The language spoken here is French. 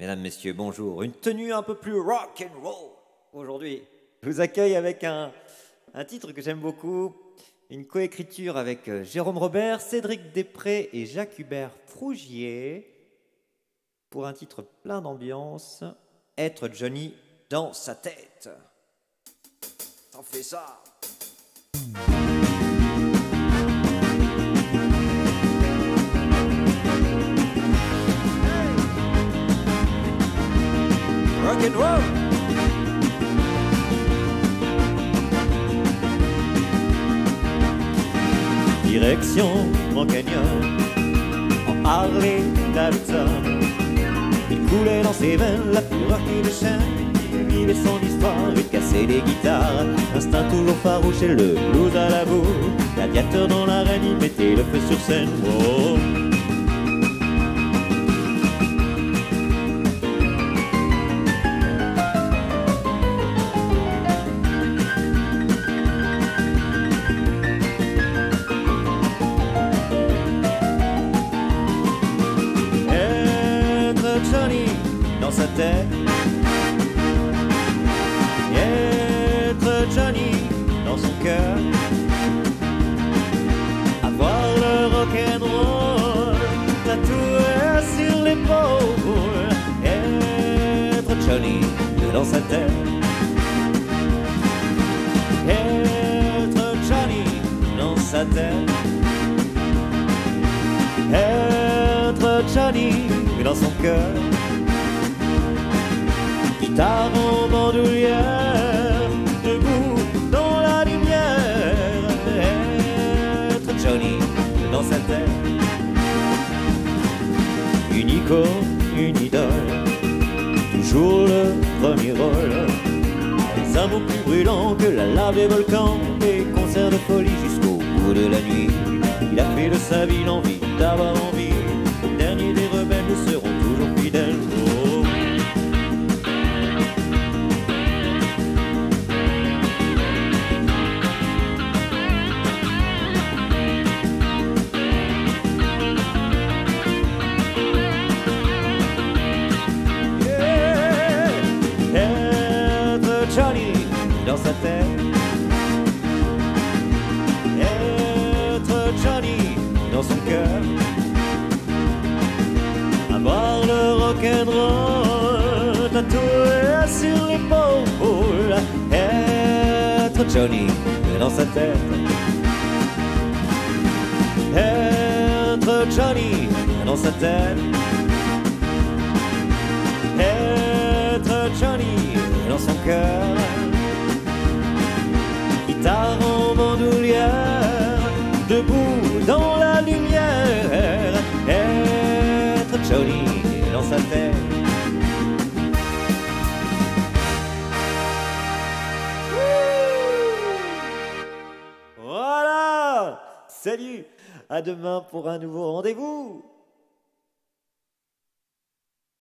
Mesdames, Messieurs, bonjour. Une tenue un peu plus rock and roll aujourd'hui. Je vous accueille avec un, titre que j'aime beaucoup, une coécriture avec euh, Jérôme Robert, Cédric Després et Jacques Hubert Frougier pour un titre plein d'ambiance, Être Johnny dans sa tête. T'en fais ça Direction Grand Canyon en Harley Davidson. Il coulait dans ses veines la fureur qui déchaîne. Il vivait son histoire, il cassait des guitares. Instinct toujours farouche et le blues à la boue. Gladiateur dans l'arène, il mettait le feu sur scène. Johnny dans sa tête. Être Johnny dans son cœur. Avoir le rock'n'roll tatoué sur l'épaule. Être Johnny dans sa tête. Être Johnny dans sa tête. Être Johnny son cœur. Guitare en bandoulière, debout dans la lumière. Être Johnny dans sa tête. Une icône, une idole, toujours le premier rôle. Des amours plus brûlants que la lave des volcans, des concerts de folie jusqu'au bout de la nuit. Il a fait de sa vie l'envie dans sa tête. Être Johnny dans son cœur. Avoir le rock'n'roll tatoué sur l'épaule. Être Johnny dans sa tête. Être Johnny dans sa tête. Être Johnny dans son cœur. Guitare en bandoulière, debout dans la lumière. Être Johnny dans sa tête. Voilà Salut À demain pour un nouveau rendez-vous